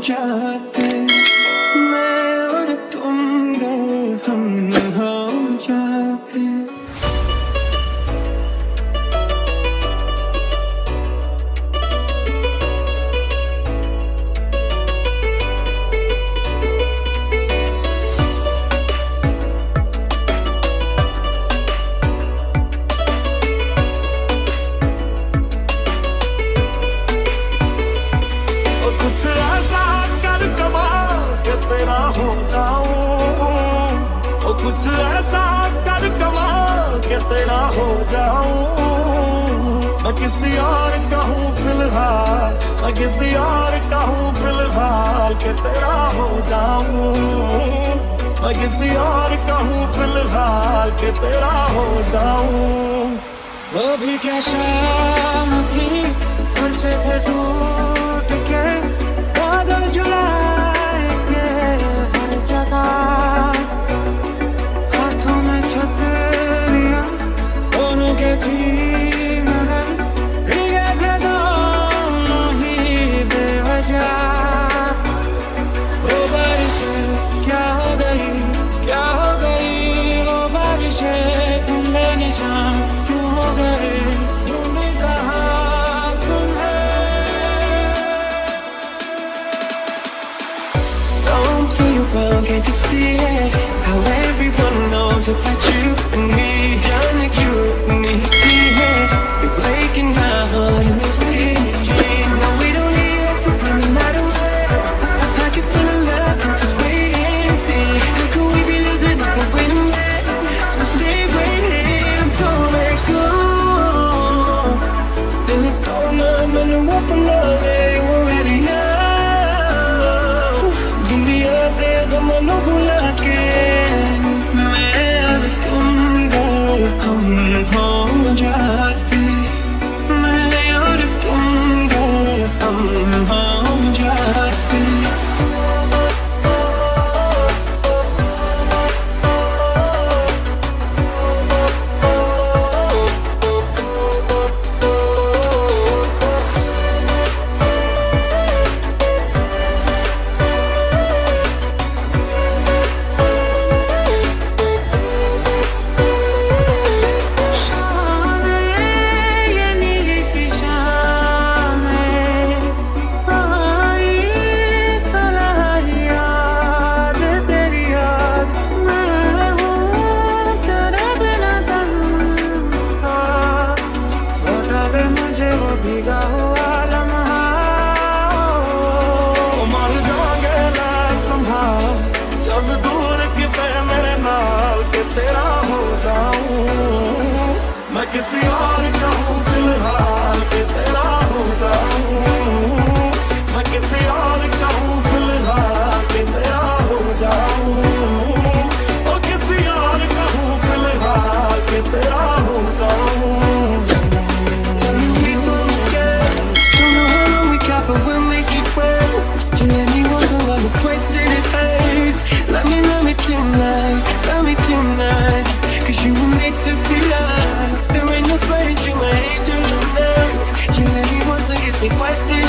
danger. कुछ ऐसा कर कमा के तेरा हो जाऊँ। मैं किसी और का हूँ फ़िलहाल, मैं किसी और का हूँ फ़िलहाल के तेरा हो जाऊँ। मैं किसी और का हूँ फ़िलहाल के तेरा हो जाऊँ। वो भी क्या शाम थी, उनसे थे दूर। See? How everyone knows about you दे गम न भुला के भीगा हुआ लम्हा मर ना संभाल। जब दूर किते मेरे नाल के तेरा हो जाऊँ। मैं किसी question